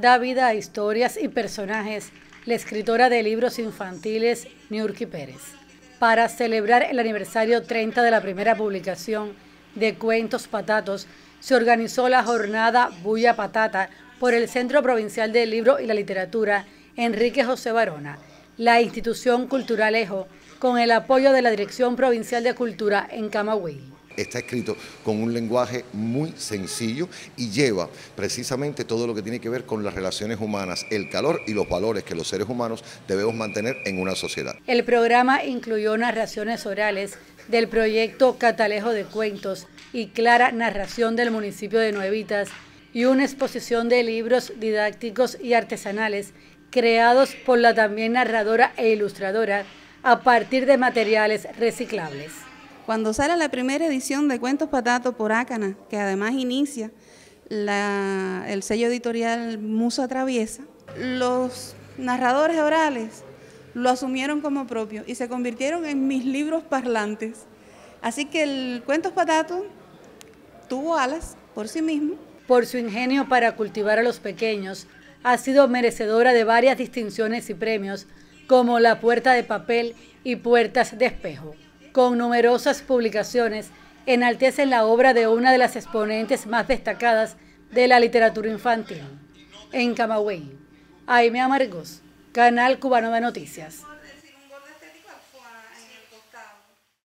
da vida a historias y personajes la escritora de libros infantiles Niurki Pérez. Para celebrar el aniversario 30 de la primera publicación de Cuentos Patatos, se organizó la jornada Bulla Patata por el Centro Provincial del Libro y la Literatura Enrique José Barona, la institución Cultural Ejo, con el apoyo de la Dirección Provincial de Cultura en Camagüey está escrito con un lenguaje muy sencillo y lleva precisamente todo lo que tiene que ver con las relaciones humanas, el calor y los valores que los seres humanos debemos mantener en una sociedad. El programa incluyó narraciones orales del proyecto Catalejo de Cuentos y clara narración del municipio de Nuevitas y una exposición de libros didácticos y artesanales creados por la también narradora e ilustradora a partir de materiales reciclables. Cuando sale la primera edición de Cuentos Patato por Ácana, que además inicia el sello editorial Musa Traviesa, los narradores orales lo asumieron como propio y se convirtieron en mis libros parlantes. Así que el Cuentos Patato tuvo alas por sí mismo. Por su ingenio para cultivar a los pequeños, ha sido merecedora de varias distinciones y premios, como la Puerta de Papel y Puertas de Espejo con numerosas publicaciones, enaltecen la obra de una de las exponentes más destacadas de la literatura infantil. En Camagüey, Aime Amargos, Canal Cubano de Noticias.